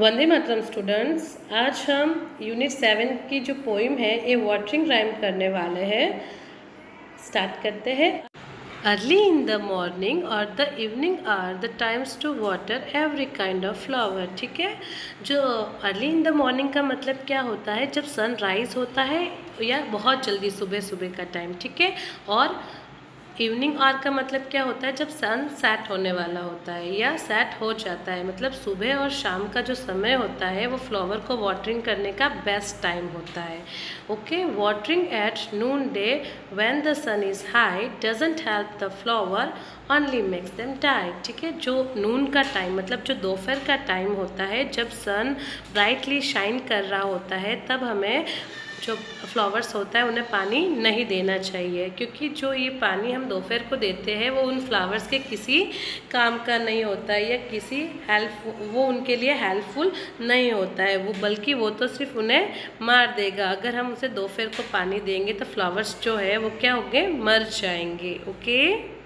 Vande Mataram students आज हम unit seven की जो पोइम है ये वाटरिंग राइम करने वाले हैं। स्टार्ट करते हैं। अर्ली इन द मॉर्निंग और the evening are the times to water every kind of flower ठीक है? जो अर्ली इन द मॉर्निंग का मतलब क्या होता है? जब सन राइज होता है या बहुत जल्दी सुबह सुबह का टाइम ठीक है? और इवनिंग आर का मतलब क्या होता है? जब सन सेट होने वाला होता है या सेट हो जाता है मतलब सुबह और शाम का जो समय होता है, वो फ्लावर को वाटरिंग करने का बेस्ट टाइम होता है। Okay watering at noon day when the sun is high doesn't help the flower only makes them die ठीक है? जो नून का टाइम मतलब जो दोपहर का टाइम होता है, जब सन ब्राइटली शाइन कर रहा होता है, तब हमें जो फ्लावर्स होता है, उन्हें पानी नहीं देना चाहिए। क्योंकि जो ये पानी हम दोपहर को देते हैं, वो उन फ्लावर्स के किसी काम का नहीं होता है या किसी हेल्प वो उनके लिए हेल्पफुल नहीं होता है। वो, बल्कि वो तो सिर्फ़ उन्हें मार देगा। अगर हम उसे दोपहर को पानी देंगे तो फ्लावर्स जो है, वो क्या होंगे? मर जाएँगे। Okay?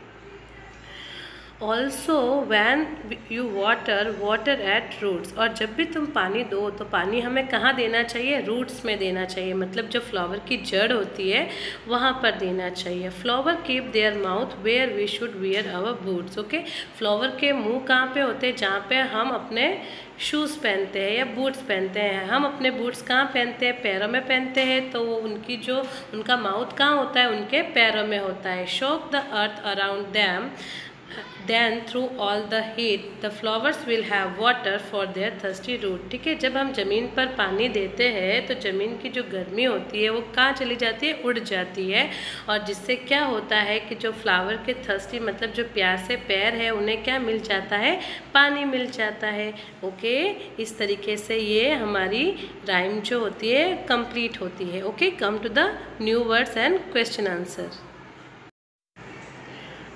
Also when you water water at roots और जब भी तुम पानी दो तो पानी हमें कहाँ देना चाहिए? रूट्स में देना चाहिए। मतलब जो फ्लावर की जड़ होती है, वहाँ पर देना चाहिए। Flower keep their mouth where we should wear our boots okay flower के मुँह कहाँ पे होते हैं? जहाँ पे हम अपने शूज़ पहनते हैं या बूट्स पहनते हैं। हम अपने बूट्स कहाँ पहनते हैं? पैरों में पहनते हैं। तो वो उनकी जो, उनका माउथ कहाँ होता है? उनके पैरों में होता है। Soak the earth around them then through all the heat the flowers will have water for their thirsty root ठीक है? जब हम ज़मीन पर पानी देते हैं तो ज़मीन की जो गर्मी होती है, वो कहाँ चली जाती है? उड़ जाती है। और जिससे क्या होता है कि जो फ्लावर के थर्स्टी मतलब जो प्यासे पैर है, उन्हें क्या मिल जाता है? पानी मिल जाता है। ओके इस तरीके से ये हमारी राइम जो होती है कंप्लीट होती है। Okay come to the new words and question answer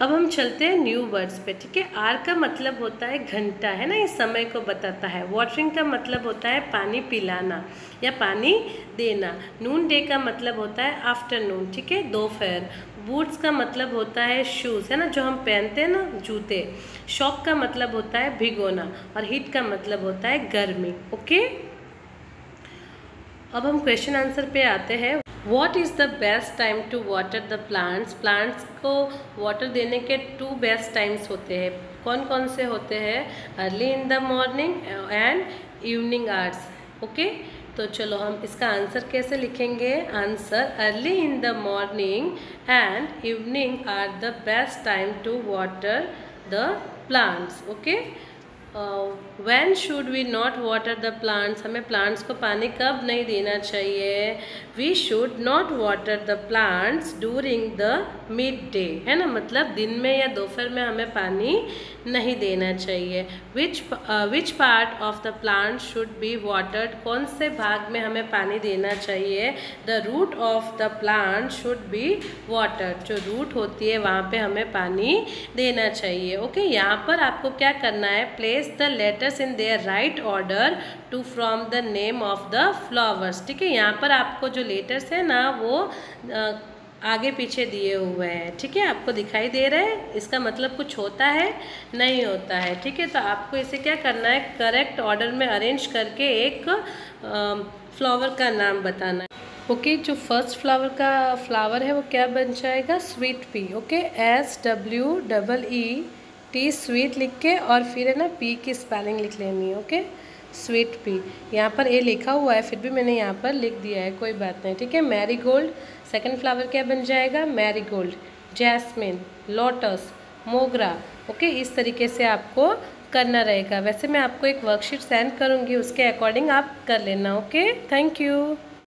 अब हम चलते हैं न्यू वर्ड्स पे, ठीक है? आर का मतलब होता है घंटा, है ना? इस समय को बताता है। वाटरिंग का मतलब होता है पानी पिलाना या पानी देना। नून डे का मतलब होता है आफ्टरनून ठीक है? दोपहर। बूट्स का मतलब होता है शूज़ है ना? जो हम पहनते हैं ना, जूते। शॉक का मतलब होता है भिगोना और हीट का मतलब होता है गर्मी ओके अब हम क्वेश्चन आंसर पे आते हैं। What is the best time to water the plants plants को वाटर देने के टू बेस्ट टाइम्स होते हैं। कौन कौन से होते हैं? Early in the morning and evening hours okay तो चलो हम इसका आंसर कैसे लिखेंगे? Answer early in the morning and evening are the best time to water the plants okay when should we not water the plants हमें plants को पानी कब नहीं देना चाहिए? We should not water the plants during the mid day है ना? मतलब दिन में या दोपहर में हमें पानी नहीं देना चाहिए। Which which part of the plant should be watered कौन से भाग में हमें पानी देना चाहिए? The root of the plant should be watered जो रूट होती है, वहाँ पे हमें पानी देना चाहिए। Okay okay? यहाँ पर आपको क्या करना है? Place the letters in their right order to from the name of the flowers ठीक है? यहाँ पर आपको जो लेटर्स है ना वो आगे पीछे दिए हुए हैं। ठीक है? आपको दिखाई दे रहे हैं? इसका मतलब कुछ होता है? नहीं होता है। ठीक है? तो आपको इसे क्या करना है? करेक्ट ऑर्डर में अरेंज करके एक फ्लावर का नाम बताना है। ओके okay, जो फ़र्स्ट फ्लावर का फ्लावर है वो क्या बन जाएगा? Sweet pea okay S W double E T sweet लिख के और फिर है ना पी की स्पेलिंग लिख लेनी है ओके स्वीट पी यहाँ पर ए लिखा हुआ है, फिर भी मैंने यहाँ पर लिख दिया है, कोई बात नहीं, ठीक है? मैरी गोल्ड सेकेंड फ्लावर क्या बन जाएगा? Marigold jasmine lotus mogra okay इस तरीके से आपको करना रहेगा। वैसे मैं आपको एक वर्कशीट सेंड करूँगी, उसके अकॉर्डिंग आप कर लेना ओके थैंक यू